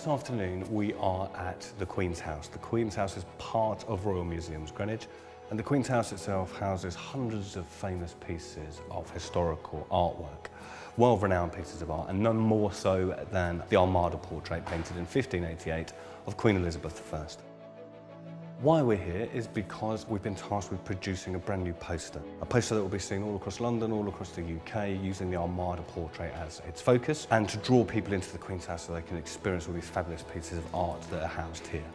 This afternoon we are at the Queen's House. The Queen's House is part of Royal Museums Greenwich and the Queen's House itself houses hundreds of famous pieces of historical artwork, well-renowned pieces of art and none more so than the Armada portrait painted in 1588 of Queen Elizabeth I. Why we're here is because we've been tasked with producing a brand new poster. A poster that will be seen all across London, all across the UK, using the Armada portrait as its focus, and to draw people into the Queen's House so they can experience all these fabulous pieces of art that are housed here.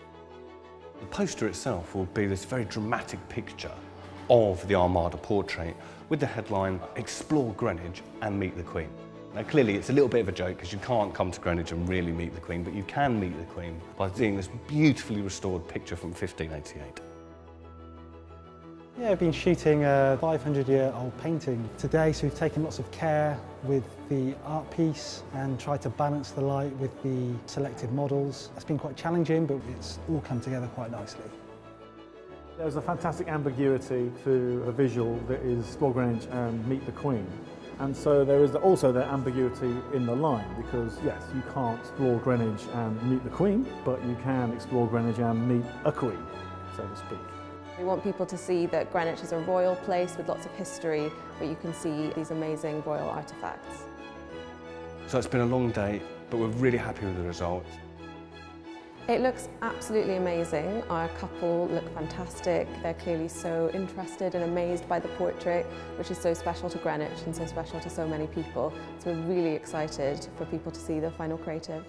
The poster itself will be this very dramatic picture of the Armada portrait with the headline, Explore Greenwich and Meet the Queen. Now clearly it's a little bit of a joke because you can't come to Greenwich and really meet the Queen, but you can meet the Queen by seeing this beautifully restored picture from 1588. Yeah, I've been shooting a 500 year old painting today, so we've taken lots of care with the art piece and tried to balance the light with the selected models. It's been quite challenging, but it's all come together quite nicely. There's a fantastic ambiguity to a visual that is Explore Greenwich and Meet the Queen. And so there is also that ambiguity in the line because yes, you can't explore Greenwich and meet the Queen, but you can explore Greenwich and meet a Queen, so to speak. We want people to see that Greenwich is a royal place with lots of history where you can see these amazing royal artefacts. So it's been a long day, but we're really happy with the results. It looks absolutely amazing. Our couple look fantastic. They're clearly so interested and amazed by the portrait, which is so special to Greenwich and so special to so many people. So we're really excited for people to see the final creative.